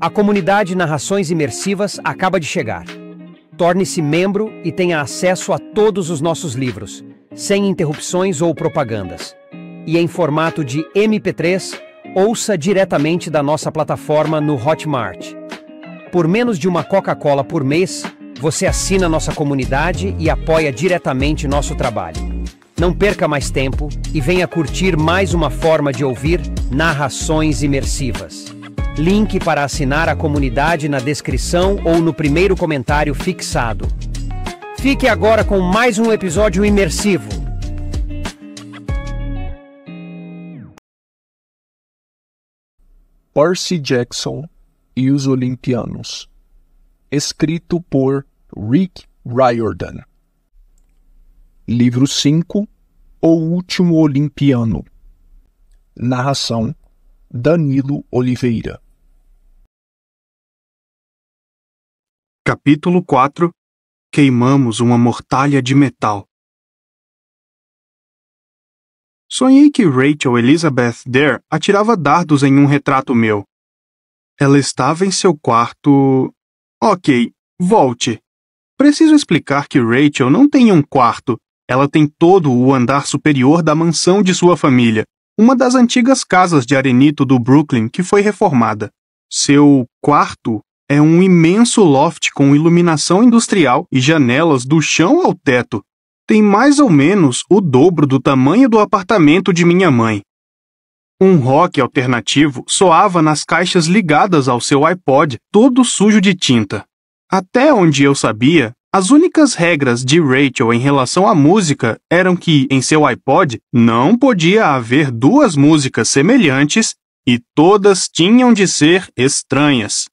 A comunidade Narrações Imersivas acaba de chegar. Torne-se membro e tenha acesso a todos os nossos livros, sem interrupções ou propagandas. E em formato de MP3, ouça diretamente da nossa plataforma no Hotmart. Por menos de uma Coca-Cola por mês, você assina nossa comunidade e apoia diretamente nosso trabalho. Não perca mais tempo e venha curtir mais uma forma de ouvir narrações imersivas. Link para assinar a comunidade na descrição ou no primeiro comentário fixado. Fique agora com mais um episódio imersivo. Percy Jackson e os Olimpianos. Escrito por Rick Riordan. Livro 5 O Último Olimpiano. Narração Danilo Oliveira. Capítulo 4 Queimamos uma mortalha de metal. Sonhei que Rachel Elizabeth Dare atirava dardos em um retrato meu. Ela estava em seu quarto. Ok, volte. Preciso explicar que Rachel não tem um quarto. Ela tem todo o andar superior da mansão de sua família, uma das antigas casas de arenito do Brooklyn que foi reformada. Seu quarto é um imenso loft com iluminação industrial e janelas do chão ao teto. Tem mais ou menos o dobro do tamanho do apartamento de minha mãe. Um rock alternativo soava nas caixas ligadas ao seu iPod, todo sujo de tinta. Até onde eu sabia, as únicas regras de Rachel em relação à música eram que, em seu iPod, não podia haver duas músicas semelhantes e todas tinham de ser estranhas.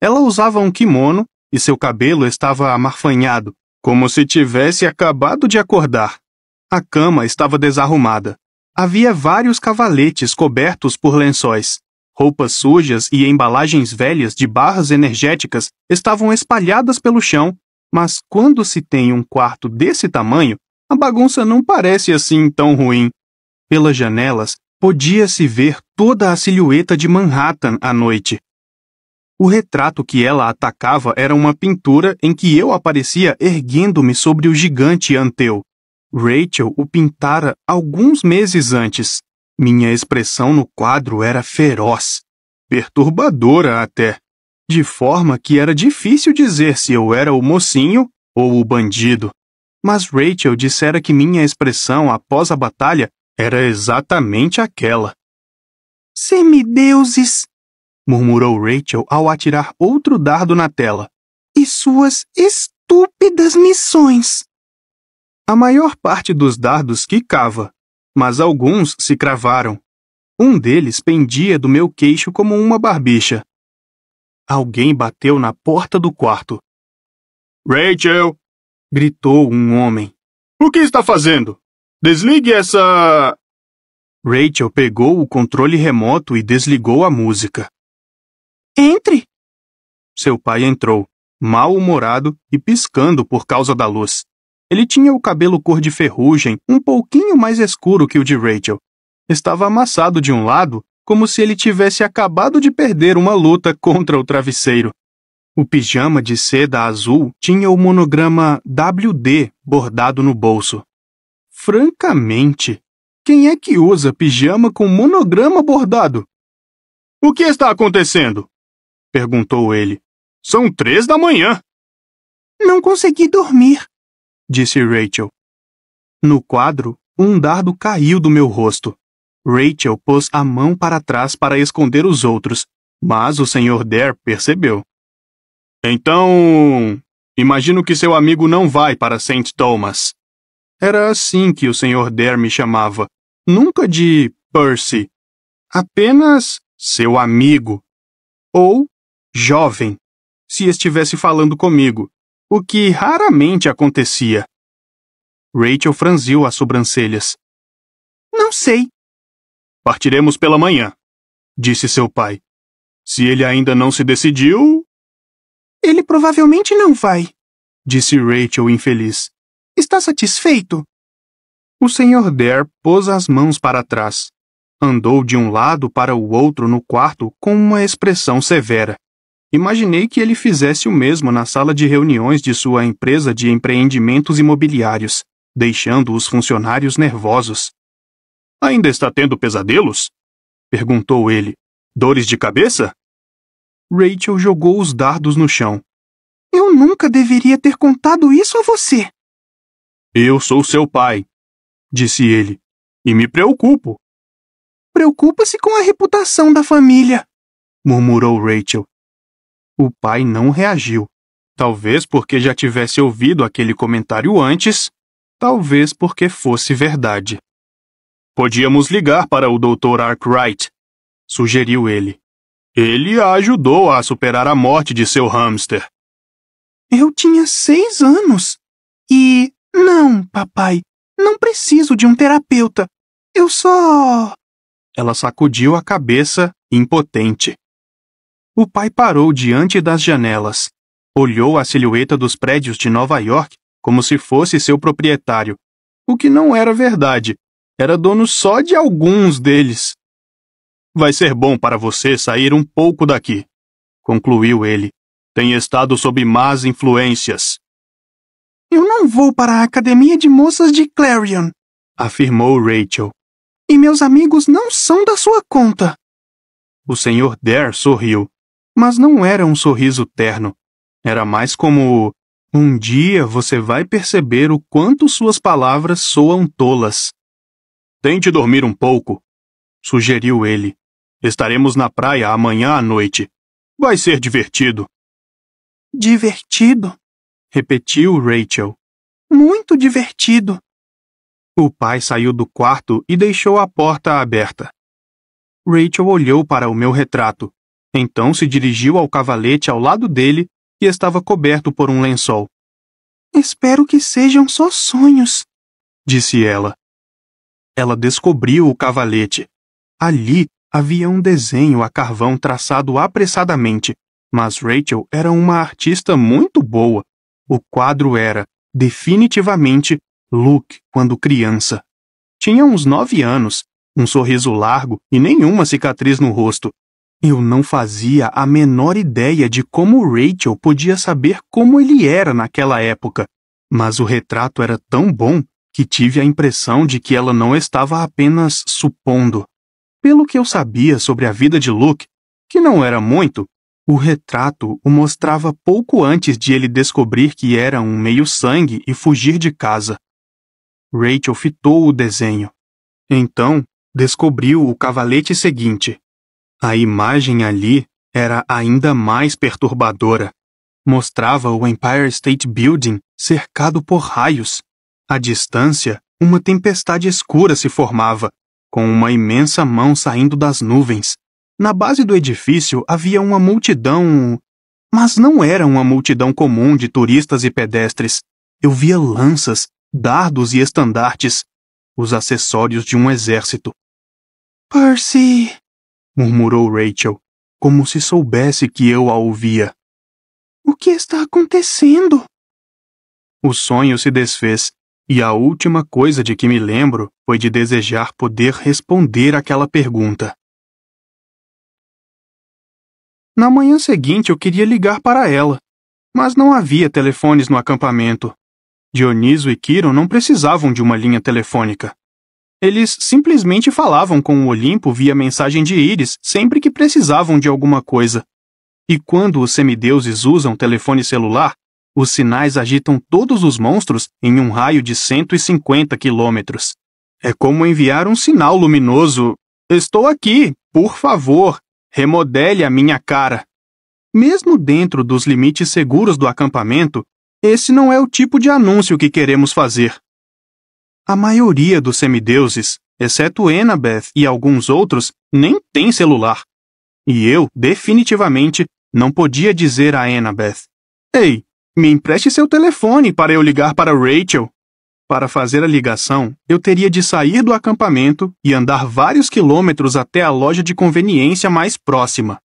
Ela usava um kimono e seu cabelo estava amarfanhado, como se tivesse acabado de acordar. A cama estava desarrumada. Havia vários cavaletes cobertos por lençóis. Roupas sujas e embalagens velhas de barras energéticas estavam espalhadas pelo chão mas quando se tem um quarto desse tamanho, a bagunça não parece assim tão ruim. Pelas janelas, podia-se ver toda a silhueta de Manhattan à noite. O retrato que ela atacava era uma pintura em que eu aparecia erguendo-me sobre o gigante Anteu. Rachel o pintara alguns meses antes. Minha expressão no quadro era feroz, perturbadora até de forma que era difícil dizer se eu era o mocinho ou o bandido. Mas Rachel dissera que minha expressão após a batalha era exatamente aquela. Semideuses! Murmurou Rachel ao atirar outro dardo na tela. E suas estúpidas missões! A maior parte dos dardos quicava, mas alguns se cravaram. Um deles pendia do meu queixo como uma barbicha. Alguém bateu na porta do quarto. Rachel! gritou um homem. O que está fazendo? Desligue essa. Rachel pegou o controle remoto e desligou a música. Entre! Seu pai entrou, mal-humorado e piscando por causa da luz. Ele tinha o cabelo cor de ferrugem, um pouquinho mais escuro que o de Rachel. Estava amassado de um lado como se ele tivesse acabado de perder uma luta contra o travesseiro. O pijama de seda azul tinha o monograma WD bordado no bolso. Francamente, quem é que usa pijama com monograma bordado? O que está acontecendo? Perguntou ele. São três da manhã. Não consegui dormir, disse Rachel. No quadro, um dardo caiu do meu rosto. Rachel pôs a mão para trás para esconder os outros, mas o Sr. Dare percebeu. Então, imagino que seu amigo não vai para St. Thomas. Era assim que o Sr. Dare me chamava, nunca de Percy, apenas seu amigo. Ou jovem, se estivesse falando comigo, o que raramente acontecia. Rachel franziu as sobrancelhas. Não sei, Partiremos pela manhã, disse seu pai. Se ele ainda não se decidiu. Ele provavelmente não vai, disse Rachel infeliz. Está satisfeito? O Sr. Dare pôs as mãos para trás. Andou de um lado para o outro no quarto com uma expressão severa. Imaginei que ele fizesse o mesmo na sala de reuniões de sua empresa de empreendimentos imobiliários, deixando os funcionários nervosos. Ainda está tendo pesadelos? perguntou ele. Dores de cabeça? Rachel jogou os dardos no chão. Eu nunca deveria ter contado isso a você. Eu sou seu pai, disse ele, e me preocupo. Preocupa-se com a reputação da família, murmurou Rachel. O pai não reagiu. Talvez porque já tivesse ouvido aquele comentário antes, talvez porque fosse verdade. Podíamos ligar para o Dr. Arkwright, sugeriu ele. Ele a ajudou a superar a morte de seu hamster. Eu tinha seis anos. E. Não, papai, não preciso de um terapeuta. Eu só. Ela sacudiu a cabeça, impotente. O pai parou diante das janelas. Olhou a silhueta dos prédios de Nova York como se fosse seu proprietário. O que não era verdade. Era dono só de alguns deles. Vai ser bom para você sair um pouco daqui, concluiu ele. Tem estado sob más influências. Eu não vou para a academia de moças de Clarion, afirmou Rachel. E meus amigos não são da sua conta. O Sr. Dare sorriu mas não era um sorriso terno. Era mais como um dia você vai perceber o quanto suas palavras soam tolas. Tente dormir um pouco, sugeriu ele. Estaremos na praia amanhã à noite. Vai ser divertido. Divertido? repetiu Rachel. Muito divertido. O pai saiu do quarto e deixou a porta aberta. Rachel olhou para o meu retrato. Então se dirigiu ao cavalete ao lado dele, que estava coberto por um lençol. Espero que sejam só sonhos, disse ela. Ela descobriu o cavalete. Ali havia um desenho a carvão traçado apressadamente, mas Rachel era uma artista muito boa. O quadro era, definitivamente, Luke quando criança. Tinha uns nove anos, um sorriso largo e nenhuma cicatriz no rosto, eu não fazia a menor ideia de como Rachel podia saber como ele era naquela época, mas o retrato era tão bom que tive a impressão de que ela não estava apenas supondo. Pelo que eu sabia sobre a vida de Luke, que não era muito, o retrato o mostrava pouco antes de ele descobrir que era um meio-sangue e fugir de casa. Rachel fitou o desenho. Então, descobriu o cavalete seguinte. A imagem ali era ainda mais perturbadora. Mostrava o Empire State Building cercado por raios. À distância, uma tempestade escura se formava, com uma imensa mão saindo das nuvens. Na base do edifício havia uma multidão. Mas não era uma multidão comum de turistas e pedestres. Eu via lanças, dardos e estandartes, os acessórios de um exército. Percy! Murmurou Rachel, como se soubesse que eu a ouvia. O que está acontecendo? O sonho se desfez, e a última coisa de que me lembro foi de desejar poder responder aquela pergunta. Na manhã seguinte eu queria ligar para ela, mas não havia telefones no acampamento. Dioniso e Kiron não precisavam de uma linha telefônica. Eles simplesmente falavam com o Olimpo via mensagem de íris sempre que precisavam de alguma coisa. E quando os semideuses usam telefone celular, os sinais agitam todos os monstros em um raio de 150 quilômetros. É como enviar um sinal luminoso: Estou aqui, por favor, remodele a minha cara. Mesmo dentro dos limites seguros do acampamento, esse não é o tipo de anúncio que queremos fazer. A maioria dos semideuses, exceto Annabeth e alguns outros, nem tem celular. E eu, definitivamente, não podia dizer a Annabeth: Ei, me empreste seu telefone para eu ligar para Rachel. Para fazer a ligação, eu teria de sair do acampamento e andar vários quilômetros até a loja de conveniência mais próxima.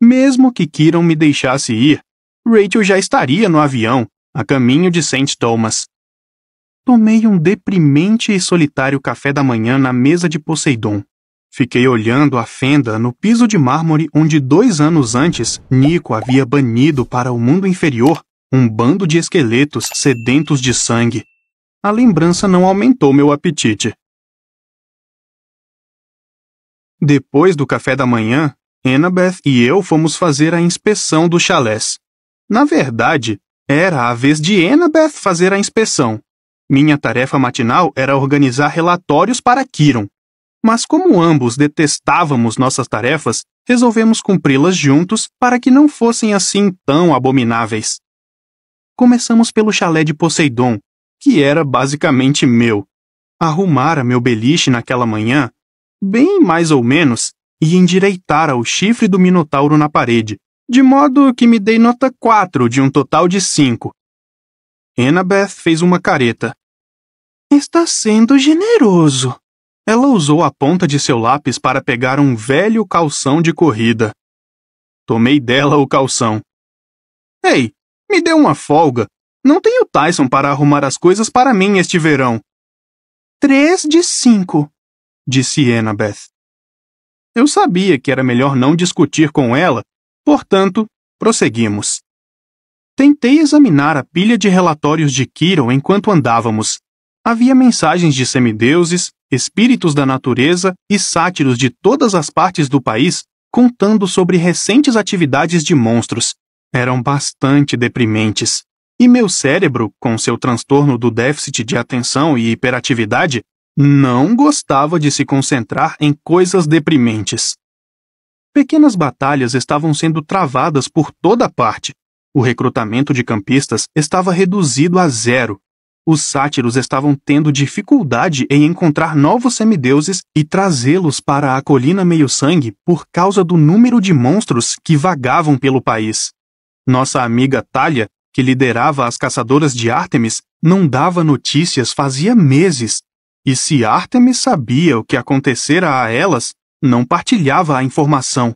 Mesmo que Kiron me deixasse ir, Rachel já estaria no avião, a caminho de St. Thomas. Tomei um deprimente e solitário café da manhã na mesa de Poseidon. Fiquei olhando a fenda no piso de mármore onde dois anos antes Nico havia banido para o mundo inferior um bando de esqueletos sedentos de sangue. A lembrança não aumentou meu apetite. Depois do café da manhã, Annabeth e eu fomos fazer a inspeção dos chalés. Na verdade, era a vez de Annabeth fazer a inspeção. Minha tarefa matinal era organizar relatórios para Kiron, mas como ambos detestávamos nossas tarefas, resolvemos cumpri-las juntos para que não fossem assim tão abomináveis. Começamos pelo chalé de Poseidon, que era basicamente meu. Arrumara meu beliche naquela manhã, bem mais ou menos, e endireitara o chifre do minotauro na parede, de modo que me dei nota 4 de um total de 5. Annabeth fez uma careta. Está sendo generoso. Ela usou a ponta de seu lápis para pegar um velho calção de corrida. Tomei dela o calção. Ei, me dê uma folga. Não tenho Tyson para arrumar as coisas para mim este verão. Três de cinco, disse Annabeth. Eu sabia que era melhor não discutir com ela, portanto, prosseguimos. Tentei examinar a pilha de relatórios de Kiron enquanto andávamos. Havia mensagens de semideuses, espíritos da natureza e sátiros de todas as partes do país contando sobre recentes atividades de monstros. Eram bastante deprimentes. E meu cérebro, com seu transtorno do déficit de atenção e hiperatividade, não gostava de se concentrar em coisas deprimentes. Pequenas batalhas estavam sendo travadas por toda parte. O recrutamento de campistas estava reduzido a zero os sátiros estavam tendo dificuldade em encontrar novos semideuses e trazê-los para a colina meio-sangue por causa do número de monstros que vagavam pelo país. Nossa amiga Talia, que liderava as caçadoras de Artemis, não dava notícias fazia meses. E se Artemis sabia o que acontecera a elas, não partilhava a informação.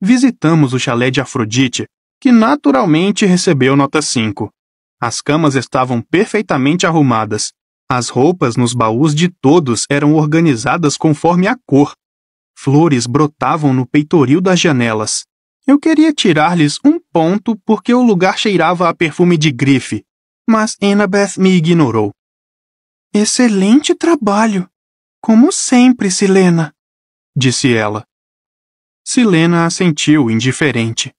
Visitamos o chalé de Afrodite, que naturalmente recebeu nota 5. As camas estavam perfeitamente arrumadas. As roupas nos baús de todos eram organizadas conforme a cor. Flores brotavam no peitoril das janelas. Eu queria tirar-lhes um ponto porque o lugar cheirava a perfume de grife, mas Annabeth me ignorou. Excelente trabalho. Como sempre, Silena, disse ela. Silena assentiu, indiferente.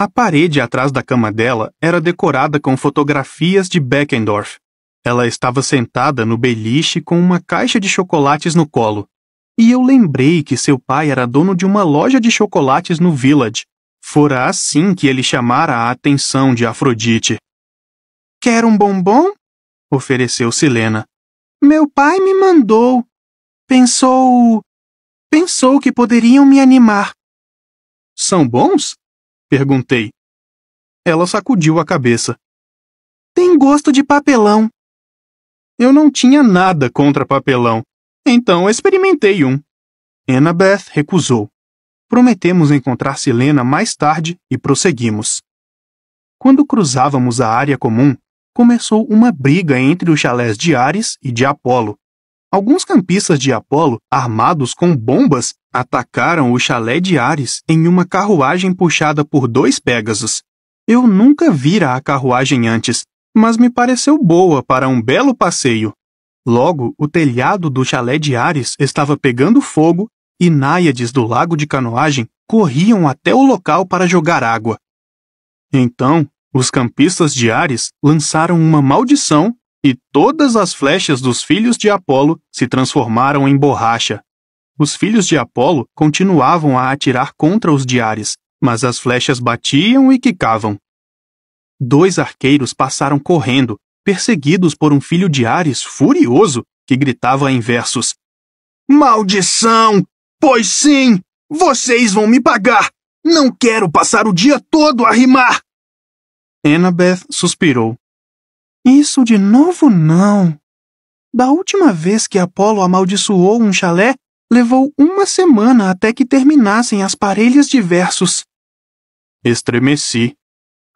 A parede atrás da cama dela era decorada com fotografias de Beckendorf. Ela estava sentada no beliche com uma caixa de chocolates no colo. E eu lembrei que seu pai era dono de uma loja de chocolates no Village. Fora assim que ele chamara a atenção de Afrodite. Quer um bombom? ofereceu Silena. Meu pai me mandou. Pensou. Pensou que poderiam me animar. São bons? Perguntei. Ela sacudiu a cabeça. Tem gosto de papelão. Eu não tinha nada contra papelão, então experimentei um. Annabeth recusou. Prometemos encontrar Silena mais tarde e prosseguimos. Quando cruzávamos a área comum, começou uma briga entre os chalés de Ares e de Apolo. Alguns campistas de Apolo, armados com bombas, atacaram o chalé de Ares em uma carruagem puxada por dois Pégasos. Eu nunca vira a carruagem antes, mas me pareceu boa para um belo passeio. Logo, o telhado do chalé de Ares estava pegando fogo e náiades do lago de canoagem corriam até o local para jogar água. Então, os campistas de Ares lançaram uma maldição e todas as flechas dos filhos de Apolo se transformaram em borracha. Os filhos de Apolo continuavam a atirar contra os de Ares, mas as flechas batiam e quicavam. Dois arqueiros passaram correndo, perseguidos por um filho de Ares furioso que gritava em versos: Maldição! Pois sim! Vocês vão me pagar! Não quero passar o dia todo a rimar! Annabeth suspirou. Isso de novo não. Da última vez que Apolo amaldiçoou um chalé, levou uma semana até que terminassem as parelhas de versos. Estremeci.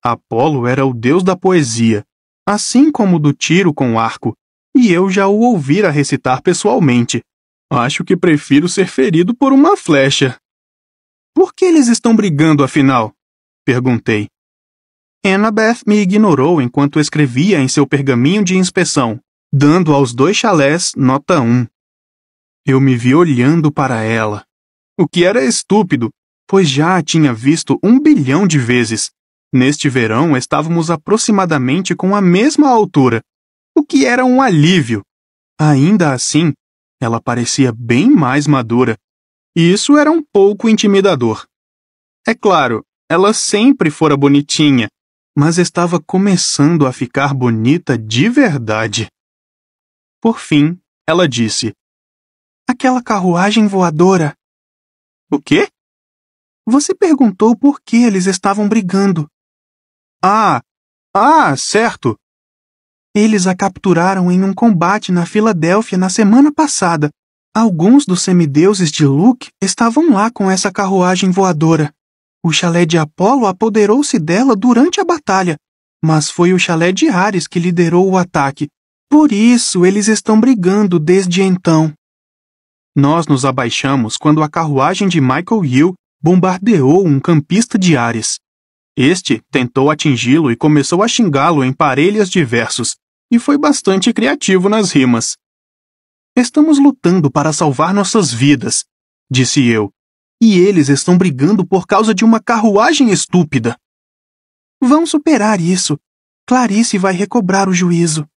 Apolo era o deus da poesia, assim como do tiro com arco, e eu já o ouvira recitar pessoalmente. Acho que prefiro ser ferido por uma flecha. Por que eles estão brigando, afinal? Perguntei. Annabeth me ignorou enquanto escrevia em seu pergaminho de inspeção, dando aos dois chalés nota 1. Eu me vi olhando para ela, o que era estúpido, pois já a tinha visto um bilhão de vezes. Neste verão estávamos aproximadamente com a mesma altura, o que era um alívio. Ainda assim, ela parecia bem mais madura, e isso era um pouco intimidador. É claro, ela sempre fora bonitinha, mas estava começando a ficar bonita de verdade. Por fim, ela disse: Aquela carruagem voadora. O quê? Você perguntou por que eles estavam brigando. Ah, ah, certo. Eles a capturaram em um combate na Filadélfia na semana passada. Alguns dos semideuses de Luke estavam lá com essa carruagem voadora. O chalé de Apolo apoderou-se dela durante a batalha, mas foi o chalé de Ares que liderou o ataque. Por isso eles estão brigando desde então. Nós nos abaixamos quando a carruagem de Michael Hill bombardeou um campista de Ares. Este tentou atingi-lo e começou a xingá-lo em parelhas de versos, e foi bastante criativo nas rimas. Estamos lutando para salvar nossas vidas, disse eu, e eles estão brigando por causa de uma carruagem estúpida. Vão superar isso. Clarice vai recobrar o juízo,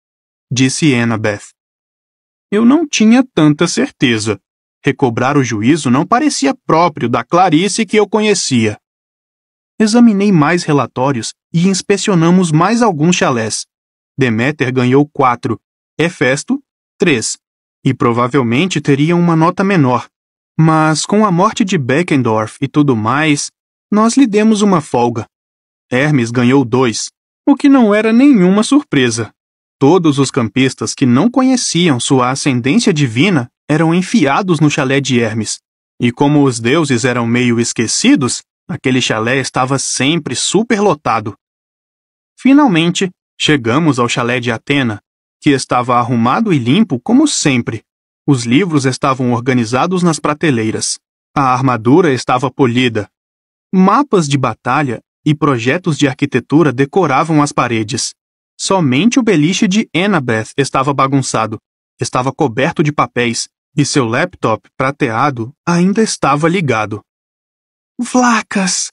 disse Annabeth. Eu não tinha tanta certeza. Recobrar o juízo não parecia próprio da Clarice que eu conhecia. Examinei mais relatórios e inspecionamos mais alguns chalés. Deméter ganhou quatro, Hefesto, três, e provavelmente teria uma nota menor. Mas com a morte de Beckendorf e tudo mais, nós lhe demos uma folga. Hermes ganhou dois, o que não era nenhuma surpresa. Todos os campistas que não conheciam sua ascendência divina eram enfiados no chalé de Hermes. E como os deuses eram meio esquecidos, aquele chalé estava sempre superlotado. Finalmente, chegamos ao chalé de Atena, que estava arrumado e limpo como sempre. Os livros estavam organizados nas prateleiras. A armadura estava polida. Mapas de batalha e projetos de arquitetura decoravam as paredes. Somente o beliche de Annabeth estava bagunçado. Estava coberto de papéis e seu laptop prateado ainda estava ligado. Vlacas!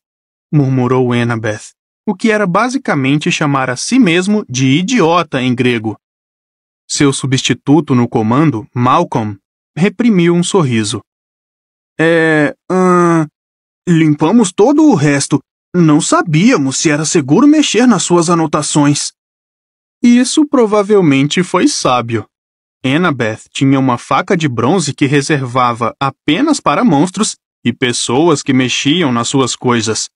murmurou Annabeth, o que era basicamente chamar a si mesmo de idiota em grego. Seu substituto no comando, Malcolm, reprimiu um sorriso. É. Uh, limpamos todo o resto. Não sabíamos se era seguro mexer nas suas anotações. Isso provavelmente foi sábio. Annabeth tinha uma faca de bronze que reservava apenas para monstros e pessoas que mexiam nas suas coisas.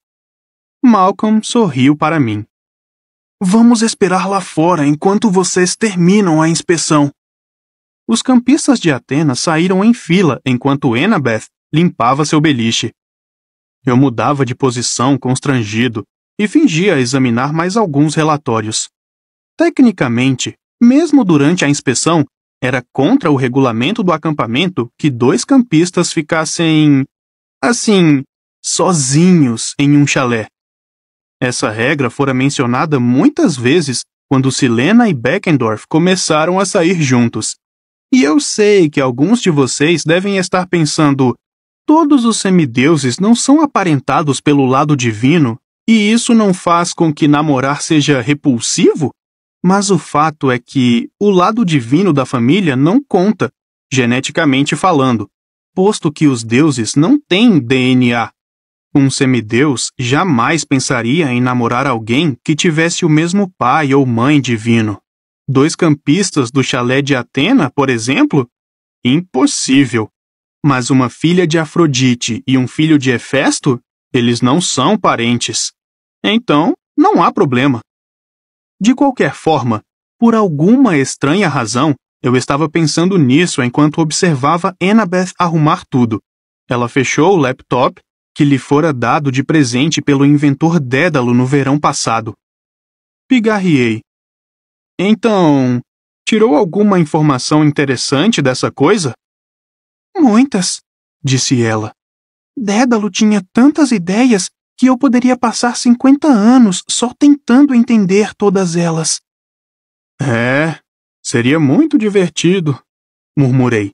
Malcolm sorriu para mim. Vamos esperar lá fora enquanto vocês terminam a inspeção. Os campistas de Atenas saíram em fila enquanto Annabeth limpava seu beliche. Eu mudava de posição constrangido e fingia examinar mais alguns relatórios. Tecnicamente, mesmo durante a inspeção, era contra o regulamento do acampamento que dois campistas ficassem. assim. sozinhos em um chalé. Essa regra fora mencionada muitas vezes quando Silena e Beckendorf começaram a sair juntos. E eu sei que alguns de vocês devem estar pensando: todos os semideuses não são aparentados pelo lado divino, e isso não faz com que namorar seja repulsivo? Mas o fato é que o lado divino da família não conta, geneticamente falando, posto que os deuses não têm DNA. Um semideus jamais pensaria em namorar alguém que tivesse o mesmo pai ou mãe divino. Dois campistas do chalé de Atena, por exemplo? Impossível. Mas uma filha de Afrodite e um filho de Hefesto? Eles não são parentes. Então, não há problema. De qualquer forma, por alguma estranha razão, eu estava pensando nisso enquanto observava Annabeth arrumar tudo. Ela fechou o laptop, que lhe fora dado de presente pelo inventor Dédalo no verão passado. Pigarriei. Então, tirou alguma informação interessante dessa coisa? Muitas, disse ela. Dédalo tinha tantas ideias que eu poderia passar cinquenta anos só tentando entender todas elas. É, seria muito divertido, murmurei.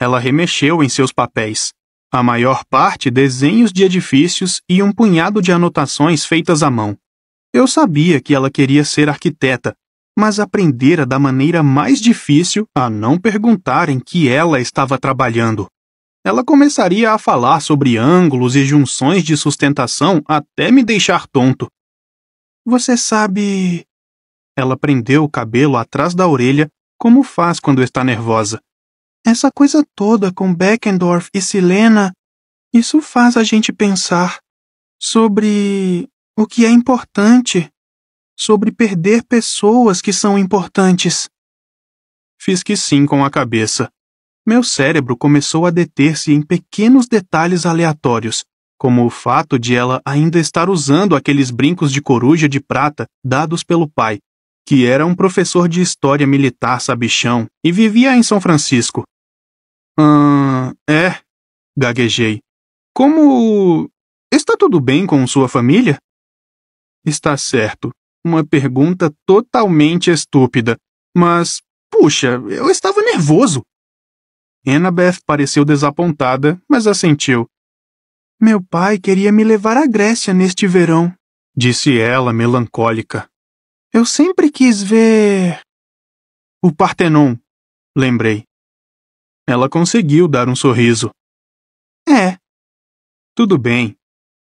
Ela remexeu em seus papéis. A maior parte desenhos de edifícios e um punhado de anotações feitas à mão. Eu sabia que ela queria ser arquiteta, mas aprendera da maneira mais difícil a não perguntar em que ela estava trabalhando. Ela começaria a falar sobre ângulos e junções de sustentação até me deixar tonto. Você sabe. Ela prendeu o cabelo atrás da orelha, como faz quando está nervosa. Essa coisa toda com Beckendorf e Silena, isso faz a gente pensar sobre o que é importante sobre perder pessoas que são importantes. Fiz que sim com a cabeça. Meu cérebro começou a deter-se em pequenos detalhes aleatórios, como o fato de ela ainda estar usando aqueles brincos de coruja de prata dados pelo pai, que era um professor de história militar sabichão e vivia em São Francisco. Ah, é, gaguejei. Como. Está tudo bem com sua família? Está certo. Uma pergunta totalmente estúpida. Mas, puxa, eu estava nervoso. Annabeth pareceu desapontada, mas assentiu. Meu pai queria me levar à Grécia neste verão, disse ela, melancólica. Eu sempre quis ver. O Partenon, lembrei. Ela conseguiu dar um sorriso. É. Tudo bem.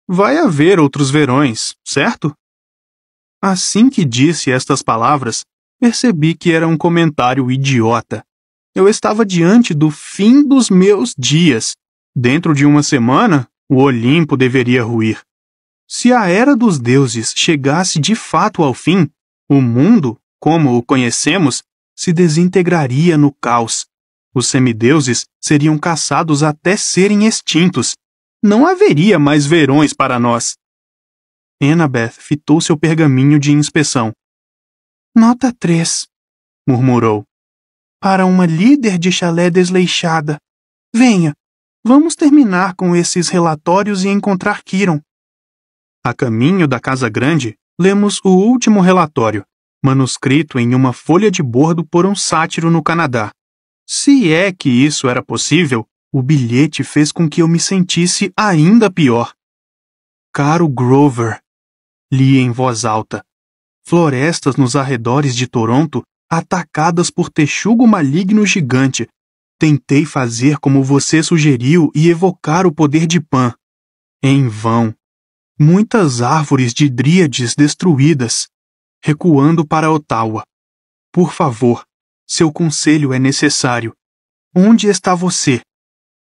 Vai haver outros verões, certo? Assim que disse estas palavras, percebi que era um comentário idiota. Eu estava diante do fim dos meus dias. Dentro de uma semana, o Olimpo deveria ruir. Se a era dos deuses chegasse de fato ao fim, o mundo, como o conhecemos, se desintegraria no caos. Os semideuses seriam caçados até serem extintos. Não haveria mais verões para nós. Annabeth fitou seu pergaminho de inspeção. Nota 3, murmurou. Para uma líder de chalé desleixada. Venha, vamos terminar com esses relatórios e encontrar Kiron. A caminho da Casa Grande, lemos o último relatório, manuscrito em uma folha de bordo por um sátiro no Canadá. Se é que isso era possível, o bilhete fez com que eu me sentisse ainda pior. Caro Grover, li em voz alta. Florestas nos arredores de Toronto atacadas por texugo maligno gigante. Tentei fazer como você sugeriu e evocar o poder de Pan. Em vão. Muitas árvores de dríades destruídas. Recuando para Ottawa. Por favor, seu conselho é necessário. Onde está você?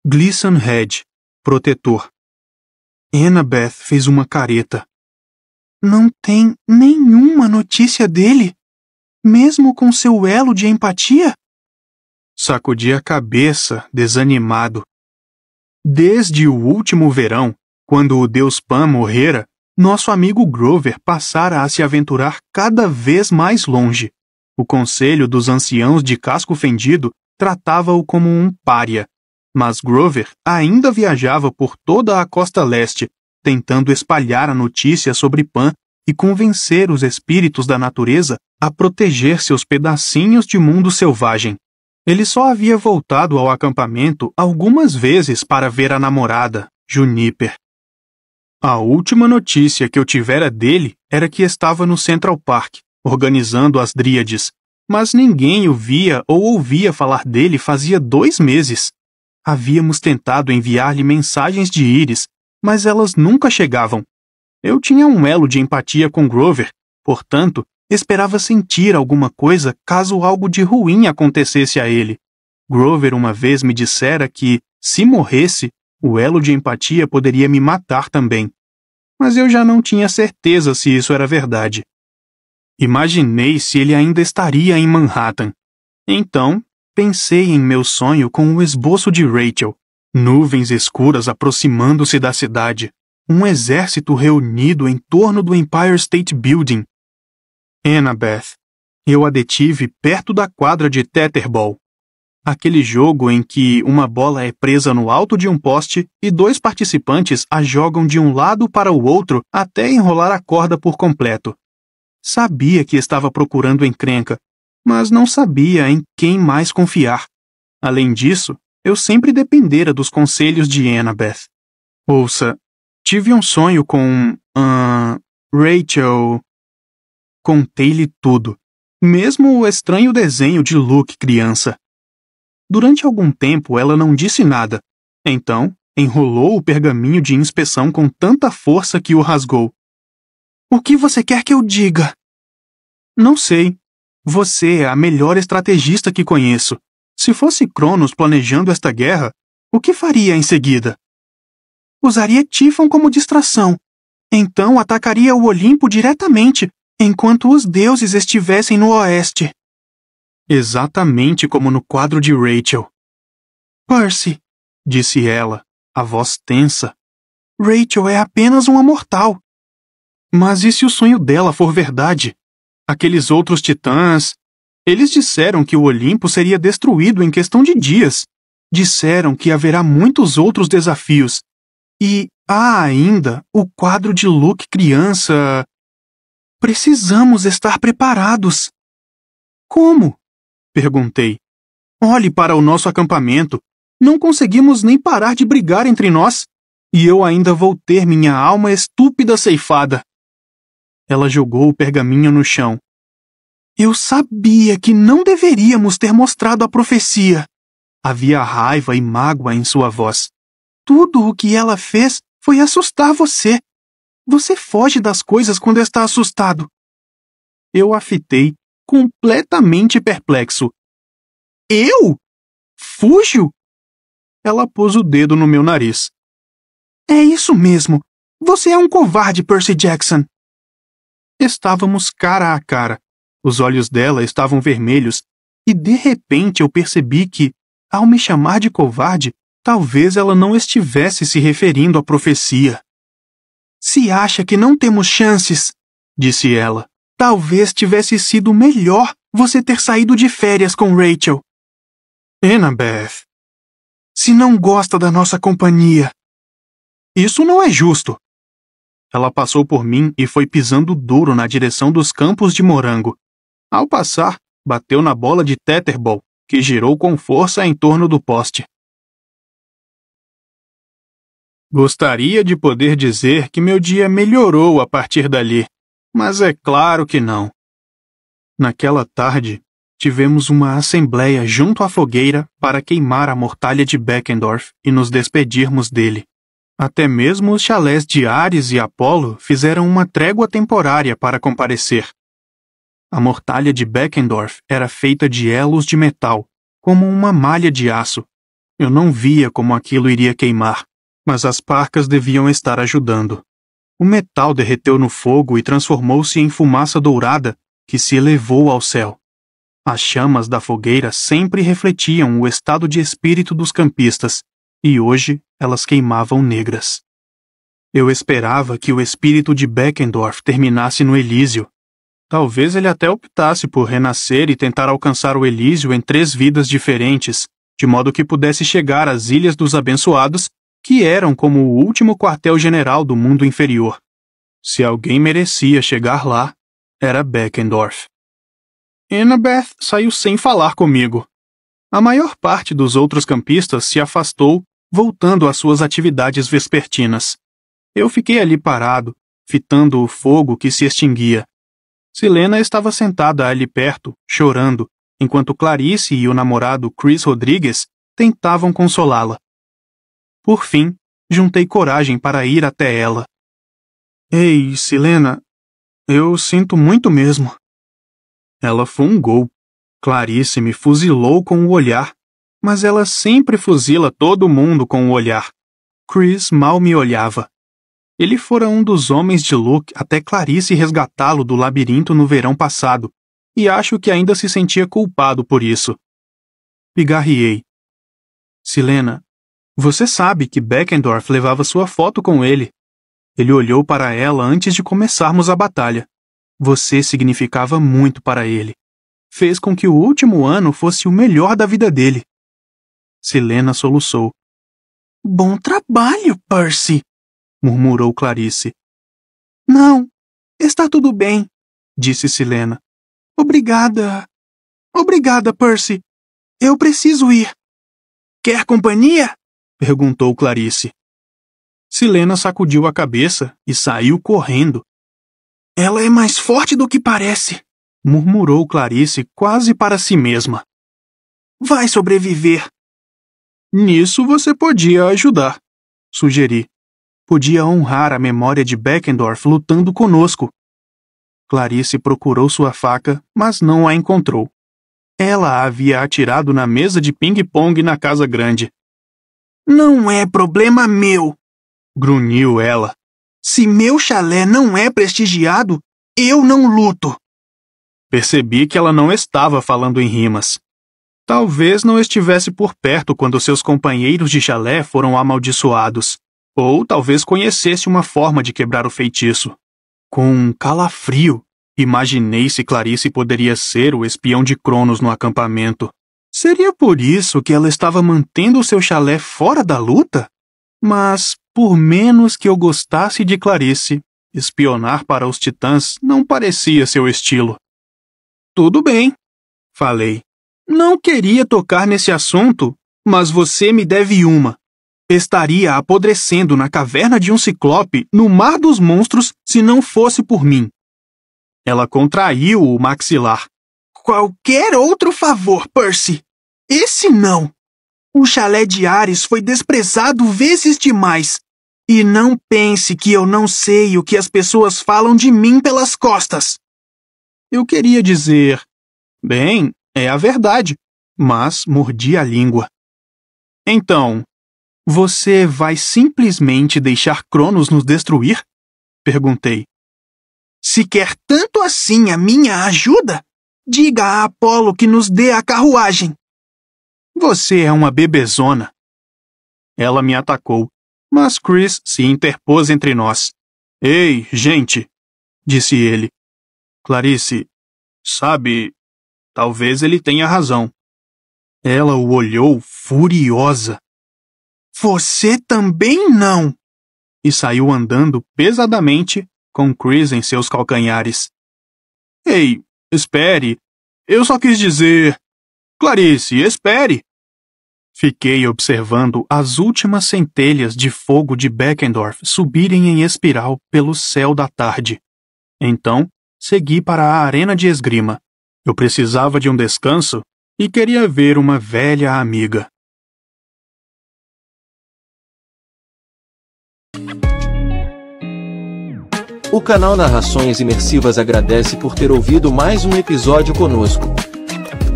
Gleason Head, protetor. Annabeth fez uma careta. Não tem nenhuma notícia dele? Mesmo com seu elo de empatia? Sacudi a cabeça, desanimado. Desde o último verão, quando o deus Pan morrera, nosso amigo Grover passara a se aventurar cada vez mais longe. O conselho dos anciãos de casco fendido tratava-o como um pária, mas Grover ainda viajava por toda a costa leste, tentando espalhar a notícia sobre Pan e convencer os espíritos da natureza a proteger seus pedacinhos de mundo selvagem. Ele só havia voltado ao acampamento algumas vezes para ver a namorada, Juniper. A última notícia que eu tivera dele era que estava no Central Park, organizando as dríades, mas ninguém o via ou ouvia falar dele fazia dois meses. Havíamos tentado enviar-lhe mensagens de íris mas elas nunca chegavam. Eu tinha um elo de empatia com Grover, portanto, esperava sentir alguma coisa caso algo de ruim acontecesse a ele. Grover uma vez me dissera que, se morresse, o elo de empatia poderia me matar também. Mas eu já não tinha certeza se isso era verdade. Imaginei se ele ainda estaria em Manhattan. Então, pensei em meu sonho com o esboço de Rachel, Nuvens escuras aproximando-se da cidade. Um exército reunido em torno do Empire State Building. Annabeth. Eu a detive perto da quadra de Tetherball. Aquele jogo em que uma bola é presa no alto de um poste e dois participantes a jogam de um lado para o outro até enrolar a corda por completo. Sabia que estava procurando encrenca, mas não sabia em quem mais confiar. Além disso, eu sempre dependera dos conselhos de Annabeth. Ouça, tive um sonho com. Uh, Rachel. Contei-lhe tudo, mesmo o estranho desenho de Luke criança. Durante algum tempo ela não disse nada. Então, enrolou o pergaminho de inspeção com tanta força que o rasgou. O que você quer que eu diga? Não sei. Você é a melhor estrategista que conheço. Se fosse Cronos planejando esta guerra, o que faria em seguida? Usaria Tifon como distração. Então atacaria o Olimpo diretamente, enquanto os deuses estivessem no oeste. Exatamente como no quadro de Rachel. Percy, disse ela, a voz tensa. Rachel é apenas uma mortal. Mas e se o sonho dela for verdade? Aqueles outros titãs. Eles disseram que o Olimpo seria destruído em questão de dias. Disseram que haverá muitos outros desafios. E há ainda o quadro de Luke criança. Precisamos estar preparados. Como? Perguntei. Olhe para o nosso acampamento. Não conseguimos nem parar de brigar entre nós. E eu ainda vou ter minha alma estúpida ceifada. Ela jogou o pergaminho no chão. Eu sabia que não deveríamos ter mostrado a profecia. Havia raiva e mágoa em sua voz. Tudo o que ela fez foi assustar você. Você foge das coisas quando está assustado. Eu a fitei completamente perplexo. Eu? Fujo? Ela pôs o dedo no meu nariz. É isso mesmo. Você é um covarde, Percy Jackson. Estávamos cara a cara. Os olhos dela estavam vermelhos, e de repente eu percebi que, ao me chamar de covarde, talvez ela não estivesse se referindo à profecia. Se acha que não temos chances, disse ela. Talvez tivesse sido melhor você ter saído de férias com Rachel. Annabeth. Se não gosta da nossa companhia. Isso não é justo. Ela passou por mim e foi pisando duro na direção dos campos de morango. Ao passar, bateu na bola de Tetherball, que girou com força em torno do poste. Gostaria de poder dizer que meu dia melhorou a partir dali mas é claro que não. Naquela tarde, tivemos uma assembleia junto à fogueira para queimar a mortalha de Beckendorf e nos despedirmos dele. Até mesmo os chalés de Ares e Apolo fizeram uma trégua temporária para comparecer. A mortalha de Beckendorf era feita de elos de metal, como uma malha de aço. Eu não via como aquilo iria queimar, mas as parcas deviam estar ajudando. O metal derreteu no fogo e transformou-se em fumaça dourada que se elevou ao céu. As chamas da fogueira sempre refletiam o estado de espírito dos campistas, e hoje elas queimavam negras. Eu esperava que o espírito de Beckendorf terminasse no Elísio. Talvez ele até optasse por renascer e tentar alcançar o Elísio em três vidas diferentes, de modo que pudesse chegar às Ilhas dos Abençoados que eram como o último quartel-general do mundo inferior. Se alguém merecia chegar lá, era Beckendorf. Annabeth saiu sem falar comigo. A maior parte dos outros campistas se afastou, voltando às suas atividades vespertinas. Eu fiquei ali parado, fitando o fogo que se extinguia. Silena estava sentada ali perto, chorando, enquanto Clarice e o namorado Chris Rodrigues tentavam consolá-la. Por fim, juntei coragem para ir até ela. Ei, Silena, eu sinto muito mesmo. Ela fungou. Clarice me fuzilou com o olhar, mas ela sempre fuzila todo mundo com o olhar. Chris mal me olhava. Ele fora um dos homens de Luke até Clarice resgatá-lo do labirinto no verão passado, e acho que ainda se sentia culpado por isso. Pigarriei. Silena, você sabe que Beckendorf levava sua foto com ele. Ele olhou para ela antes de começarmos a batalha. Você significava muito para ele. Fez com que o último ano fosse o melhor da vida dele. Silena soluçou. Bom trabalho, Percy, murmurou Clarice. Não, está tudo bem, disse Silena. Obrigada. Obrigada, Percy. Eu preciso ir. Quer companhia? perguntou Clarice. Silena sacudiu a cabeça e saiu correndo. Ela é mais forte do que parece, murmurou Clarice quase para si mesma. Vai sobreviver. Nisso você podia ajudar, sugeri. Podia honrar a memória de Beckendorf lutando conosco. Clarice procurou sua faca, mas não a encontrou. Ela a havia atirado na mesa de ping-pong na casa grande. Não é problema meu, grunhiu ela. Se meu chalé não é prestigiado, eu não luto. Percebi que ela não estava falando em rimas. Talvez não estivesse por perto quando seus companheiros de chalé foram amaldiçoados, ou talvez conhecesse uma forma de quebrar o feitiço. Com um calafrio, imaginei se Clarice poderia ser o espião de Cronos no acampamento. Seria por isso que ela estava mantendo seu chalé fora da luta? Mas, por menos que eu gostasse de Clarice, espionar para os titãs não parecia seu estilo. Tudo bem, falei. Não queria tocar nesse assunto, mas você me deve uma. Estaria apodrecendo na caverna de um ciclope no mar dos monstros se não fosse por mim. Ela contraiu o maxilar. Qualquer outro favor, Percy. Esse não. O chalé de Ares foi desprezado vezes demais. E não pense que eu não sei o que as pessoas falam de mim pelas costas. Eu queria dizer. Bem, é a verdade, mas mordi a língua. Então, você vai simplesmente deixar Cronos nos destruir? Perguntei. Se quer tanto assim a minha ajuda, diga a Apolo que nos dê a carruagem. Você é uma bebezona. Ela me atacou, mas Chris se interpôs entre nós. Ei, gente, disse ele. Clarice, sabe, talvez ele tenha razão. Ela o olhou furiosa. Você também não! E saiu andando pesadamente, com Chris em seus calcanhares. Ei, espere! Eu só quis dizer. Clarice, espere! Fiquei observando as últimas centelhas de fogo de Beckendorf subirem em espiral pelo céu da tarde. Então, segui para a arena de esgrima. Eu precisava de um descanso e queria ver uma velha amiga. O canal Narrações Imersivas agradece por ter ouvido mais um episódio conosco.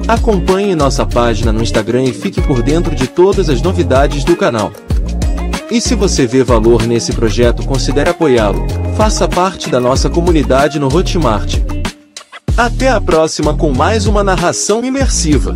Acompanhe nossa página no Instagram e fique por dentro de todas as novidades do canal. E se você vê valor nesse projeto, considere apoiá-lo. Faça parte da nossa comunidade no Hotmart. Até a próxima com mais uma narração imersiva.